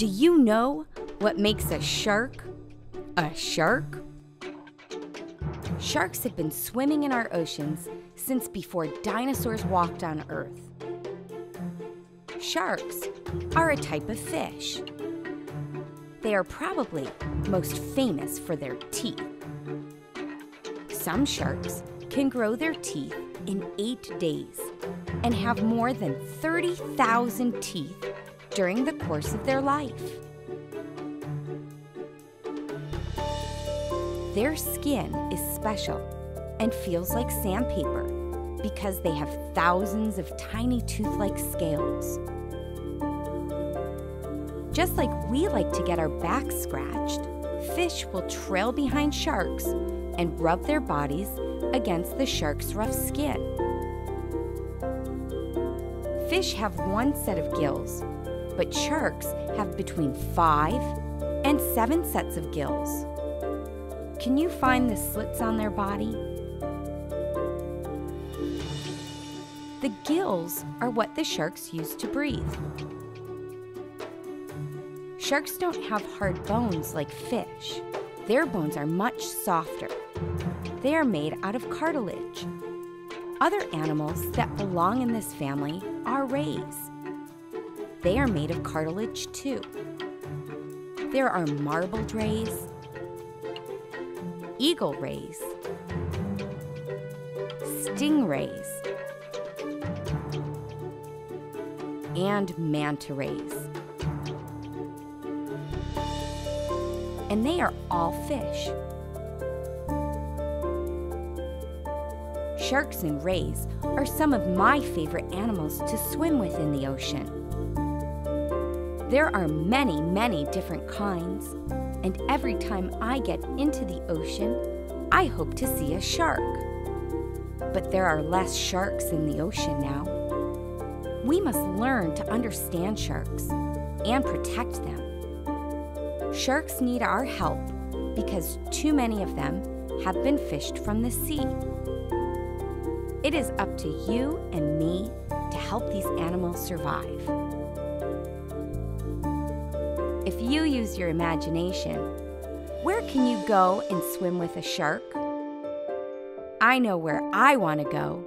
Do you know what makes a shark a shark? Sharks have been swimming in our oceans since before dinosaurs walked on Earth. Sharks are a type of fish. They are probably most famous for their teeth. Some sharks can grow their teeth in eight days and have more than 30,000 teeth during the course of their life. Their skin is special and feels like sandpaper because they have thousands of tiny tooth like scales. Just like we like to get our backs scratched, fish will trail behind sharks and rub their bodies against the shark's rough skin. Fish have one set of gills, but sharks have between five and seven sets of gills. Can you find the slits on their body? The gills are what the sharks use to breathe. Sharks don't have hard bones like fish. Their bones are much softer. They are made out of cartilage. Other animals that belong in this family are rays. They are made of cartilage too. There are marbled rays, eagle rays, stingrays, and manta rays. And they are all fish. Sharks and rays are some of my favorite animals to swim with in the ocean. There are many, many different kinds, and every time I get into the ocean, I hope to see a shark. But there are less sharks in the ocean now. We must learn to understand sharks and protect them. Sharks need our help because too many of them have been fished from the sea. It is up to you and me to help these animals survive. If you use your imagination, where can you go and swim with a shark? I know where I want to go